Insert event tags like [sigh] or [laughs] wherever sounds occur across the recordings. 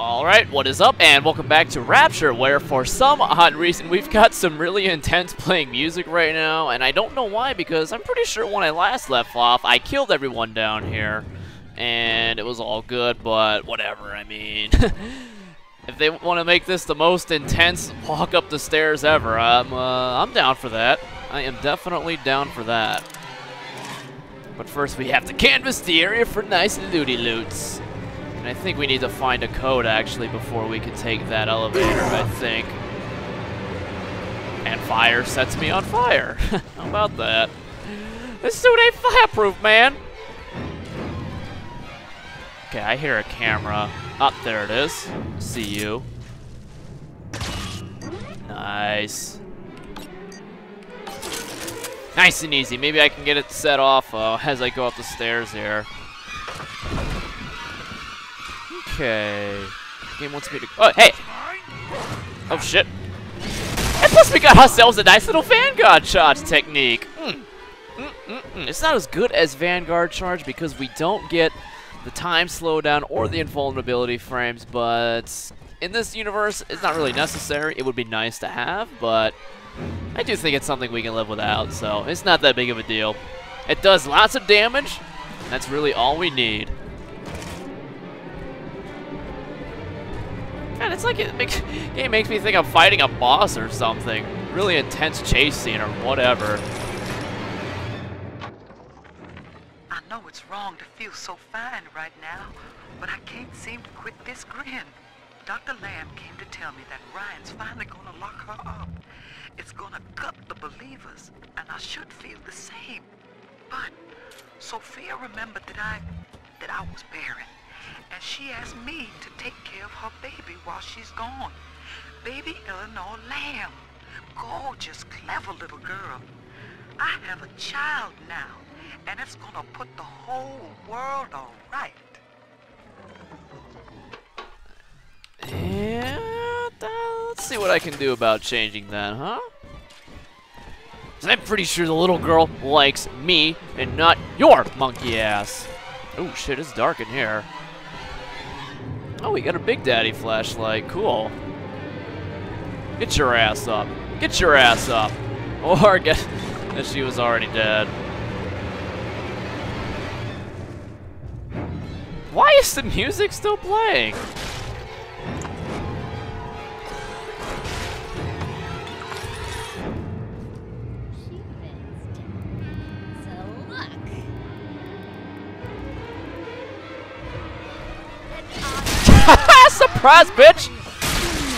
Alright, what is up, and welcome back to Rapture, where for some odd reason we've got some really intense playing music right now, and I don't know why, because I'm pretty sure when I last left off, I killed everyone down here, and it was all good, but whatever, I mean... [laughs] if they want to make this the most intense walk up the stairs ever, I'm, uh, I'm down for that. I am definitely down for that. But first we have to canvas the area for nice looty loots. And I think we need to find a code actually before we can take that elevator, I think. And fire sets me on fire. [laughs] How about that? This suit ain't fireproof, man! Okay, I hear a camera. Up oh, there it is. See you. Nice. Nice and easy. Maybe I can get it set off uh, as I go up the stairs here. Okay. Game wants me to... Oh, hey! Oh, shit. And plus we got ourselves a nice little Vanguard charge technique. Mm. Mm -mm, it's not as good as Vanguard charge because we don't get the time slowdown or the invulnerability frames, but in this universe, it's not really necessary. It would be nice to have, but I do think it's something we can live without, so it's not that big of a deal. It does lots of damage. That's really all we need. Man, it's like it makes, it makes me think I'm fighting a boss or something. Really intense chase scene or whatever. I know it's wrong to feel so fine right now, but I can't seem to quit this grin. Dr. Lamb came to tell me that Ryan's finally gonna lock her up. It's gonna gut the believers, and I should feel the same. But Sofia remembered that I, that I was barren, and she asked me to take care of her baby while she's gone. Baby Eleanor Lamb. Gorgeous, clever little girl. I have a child now, and it's gonna put the whole world all right. Yeah, let's see what I can do about changing that, huh? I'm pretty sure the little girl likes me and not your monkey ass. Oh shit, it's dark in here. Oh, we got a Big Daddy flashlight. Cool. Get your ass up. Get your ass up. Or [laughs] get she was already dead. Why is the music still playing? Surprise, bitch!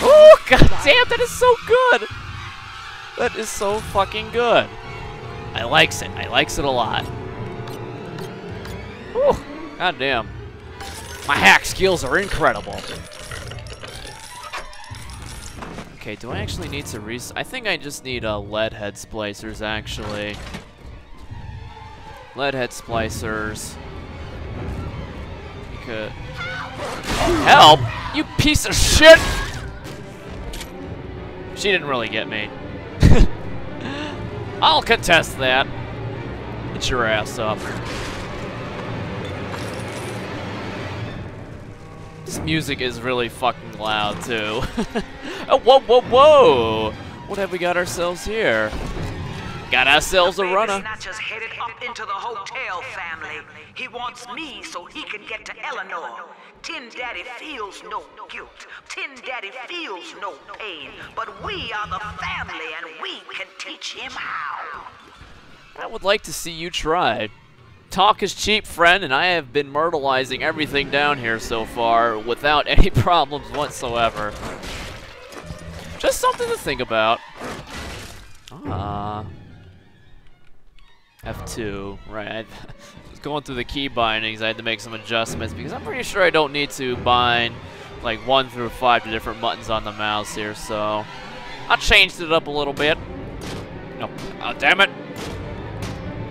Oh, god damn, that is so good! That is so fucking good. I likes it. I likes it a lot. Whew, god damn. My hack skills are incredible. Okay, do I actually need to res- I think I just need uh, lead head splicers, actually. Lead head splicers. Because... Help! Piece of shit! She didn't really get me. [laughs] I'll contest that. Get your ass up. This music is really fucking loud, too. [laughs] oh, whoa, whoa, whoa! What have we got ourselves here? Got ourselves a runner. Snatcher's headed up into the hotel family. He wants me so he can get to Eleanor. Tin Daddy feels no guilt. Tin Daddy feels no pain. But we are the family and we can teach him how. I would like to see you try. Talk is cheap, friend, and I have been myrtleizing everything down here so far without [laughs] any problems whatsoever. Just something to think about. F2, right. I [laughs] was going through the key bindings, I had to make some adjustments because I'm pretty sure I don't need to bind like 1 through 5 to different buttons on the mouse here, so I changed it up a little bit. No, oh, ah, damn it.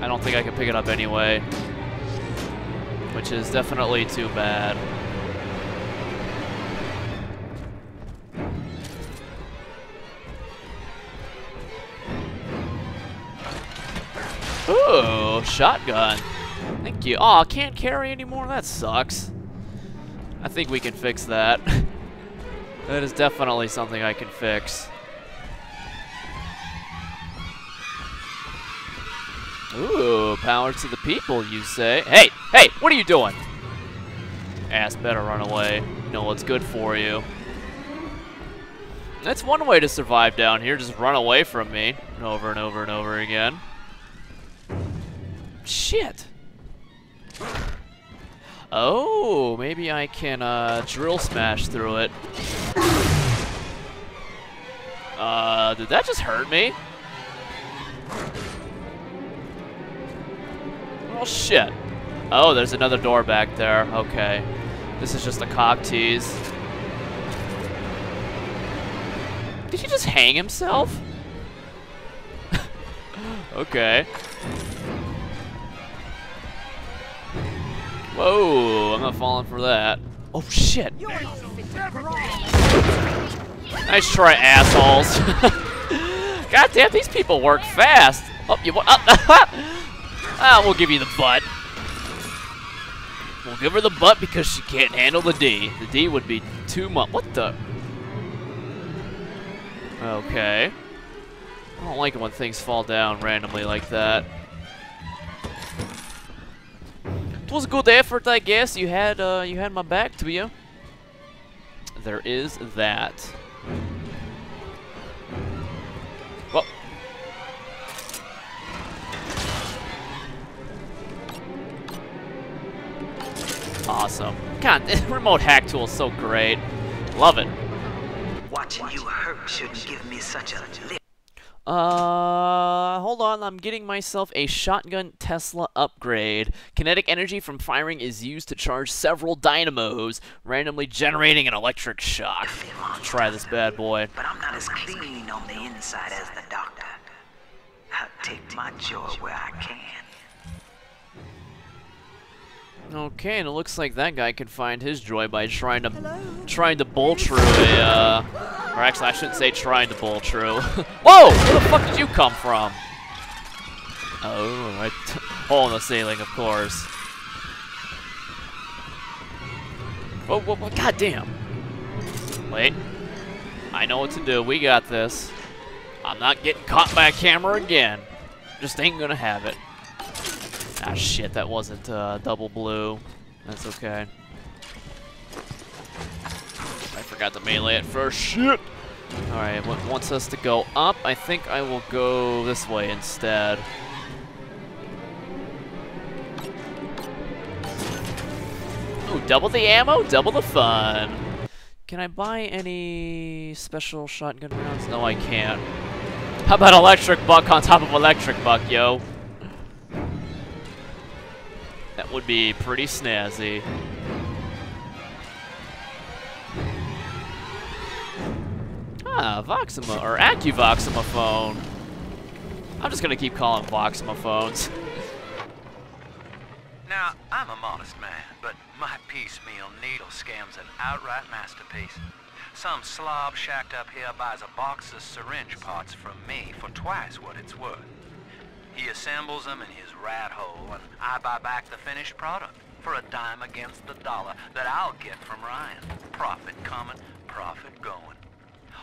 I don't think I can pick it up anyway. Which is definitely too bad. Ooh, shotgun. Thank you. Aw, oh, can't carry anymore? That sucks. I think we can fix that. [laughs] That is definitely something I can fix. Ooh, power to the people, you say? Hey, hey, what are you doing? Ass better run away. You know what's good for you. That's one way to survive down here, just run away from me. Over and over and over again. Shit. Oh, maybe I can uh, drill smash through it. Uh, did that just hurt me? Oh shit. Oh, there's another door back there. Okay. This is just a cock tease. Did he just hang himself? [laughs] okay. Whoa, I'm not falling for that. Oh shit. Nice try, assholes. [laughs] God damn, these people work fast. Oh, you want? [laughs] ah, we'll give you the butt. We'll give her the butt because she can't handle the D. The D would be too much. What the? Okay. I don't like it when things fall down randomly like that. Was a good effort, I guess. You had uh, you had my back to you. There is that. Well. Awesome. God, [laughs] this remote hack tool is so great. Love it. Watching you hurt shouldn't give me such a lift. Uh, hold on, I'm getting myself a shotgun Tesla upgrade. Kinetic energy from firing is used to charge several dynamos, randomly generating an electric shock. Try this bad boy. But I'm not as clean on the inside as the doctor. I'll take my joy where I can. Okay, and it looks like that guy can find his joy by trying to trying to bowl through a uh, or actually I shouldn't say trying to bowl through. [laughs] Whoa! Where the fuck did you come from? Oh, right. Hole in the ceiling, of course. Whoa, whoa, whoa, god damn. Wait. I know what to do. We got this. I'm not getting caught by a camera again. Just ain't gonna have it. Ah, shit, that wasn't uh, double blue. That's okay. I forgot to melee it first. Shit! Alright, what wants us to go up? I think I will go this way instead. Ooh, double the ammo, double the fun. Can I buy any special shotgun rounds? No, I can't. How about electric buck on top of electric buck, yo? That would be pretty snazzy. Ah, Voxima, or AccuVoxima phone. I'm just gonna keep calling Voxima phones. [laughs] Now, I'm a modest man, but my piecemeal needle scam's an outright masterpiece. Some slob shacked up here buys a box of syringe parts from me for twice what it's worth. He assembles them in his rat hole, and I buy back the finished product for a dime against the dollar that I'll get from Ryan. Profit coming, profit going.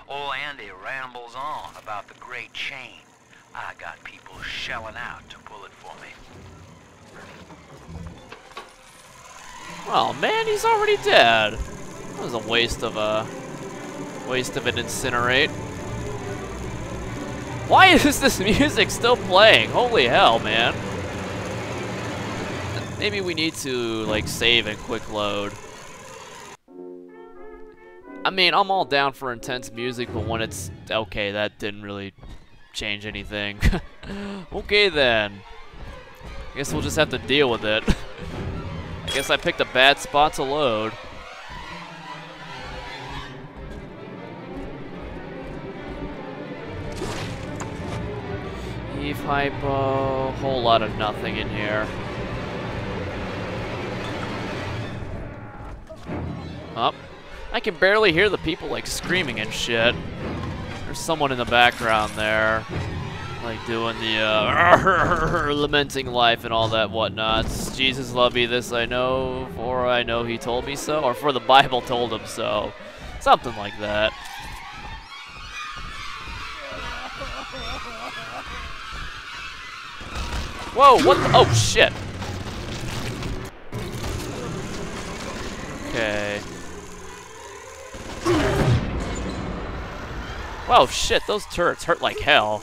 Old Andy rambles on about the great chain. I got people shelling out to pull it for me. Oh man, he's already dead. That was a waste of a waste of an incinerate. Why [laughs] is this music still playing? Holy hell, man. Maybe we need to like save and quick load. I mean, I'm all down for intense music, but when it's okay, that didn't really change anything. [laughs] okay then. I Guess we'll just have to deal with it. [laughs] I guess I picked a bad spot to load. Eve hypo, whole lot of nothing in here. I can barely hear the people like screaming and shit. There's someone in the background there. Like doing the uh, [laughs] lamenting life and all that whatnot. Jesus love me, this I know, for I know he told me so, or for the Bible told him so. Something like that. Whoa, what? Oh, shit. Okay. Wow, shit, those turrets hurt like hell.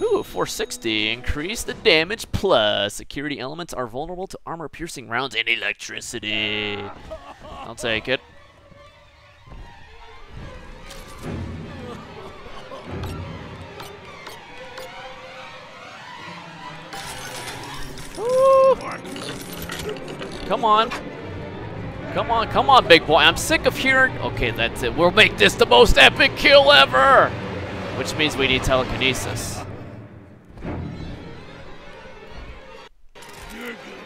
Ooh, 460. Increase the damage plus. Security elements are vulnerable to armor-piercing rounds and electricity. I'll take it. Come on. Come on, come on, big boy. I'm sick of hearing... Okay, that's it. We'll make this the most epic kill ever! Which means we need telekinesis.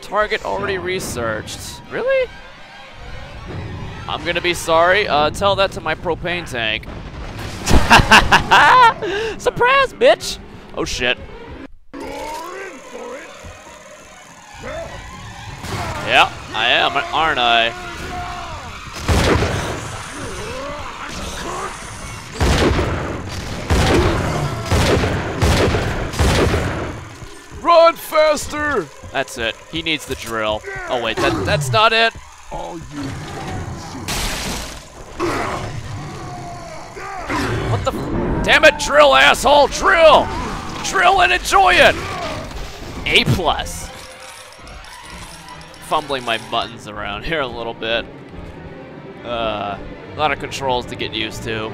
Target already researched. Really? I'm gonna be sorry. Uh, tell that to my propane tank. [laughs] Surprise, bitch! Oh shit. Yeah, I am, aren't I? Faster! That's it. He needs the drill. Oh wait, that that's not it. What the? Damn it, drill, asshole, drill! Drill and enjoy it. A plus. Fumbling my buttons around [laughs] here a little bit. Uh, a lot of controls to get used to.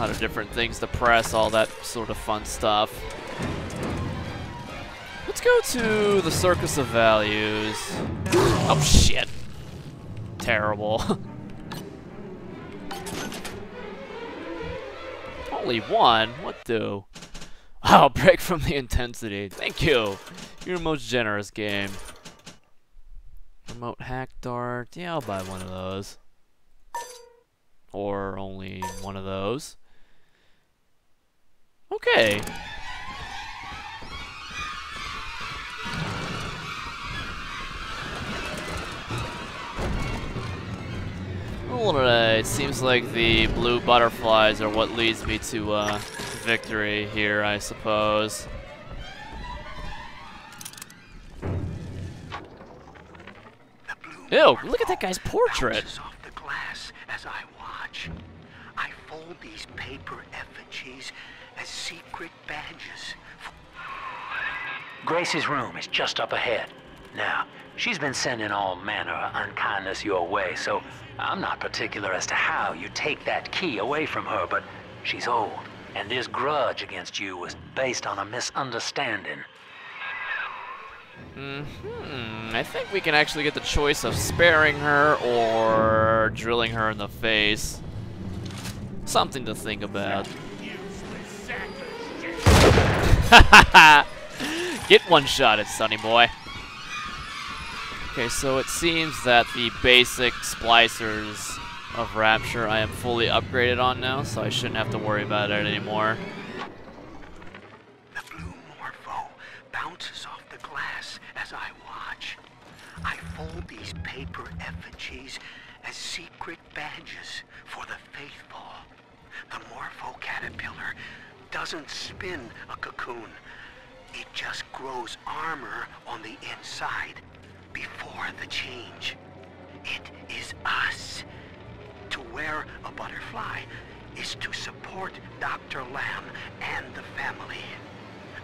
Lot of different things to press, all that sort of fun stuff. Let's go to the Circus of Values. Oh shit. Terrible. [laughs] Only one? What do? Oh, wow, [laughs] break from the intensity. Thank you. You're the most generous game. Remote hack dart. Yeah, I'll buy one of those. Or only one of those. Okay. Alright, it seems like the blue butterflies are what leads me to uh, victory here, I suppose. Ew, look at that guy's portrait. off the glass as I watch. I fold these paper effigies as secret badges. Grace's room is just up ahead. Now, she's been sending all manner of unkindness your way, so I'm not particular as to how you take that key away from her, but she's old, and this grudge against you was based on a misunderstanding. Hmm, I think we can actually get the choice of sparing her or drilling her in the face. Something to think about. [laughs] Get one shot at Sonny Boy. Okay, so it seems that the basic splicers of Rapture I am fully upgraded on now, so I shouldn't have to worry about it anymore. The blue morpho bounces off the glass as I watch. I fold these paper effigies as secret badges for the faithful. The morpho caterpillar doesn't spin a cocoon. It just grows armor on the inside before the change. It is us. To wear a butterfly is to support Dr. Lamb and the family.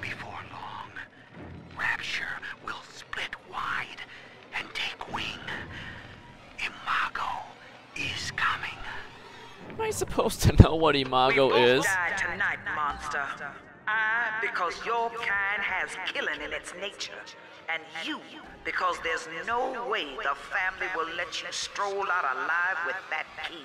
Before I supposed to know what Imago is? tonight, monster. I, because your kind has killing in its nature. And you, because there's no way the family will let you stroll out alive with that key.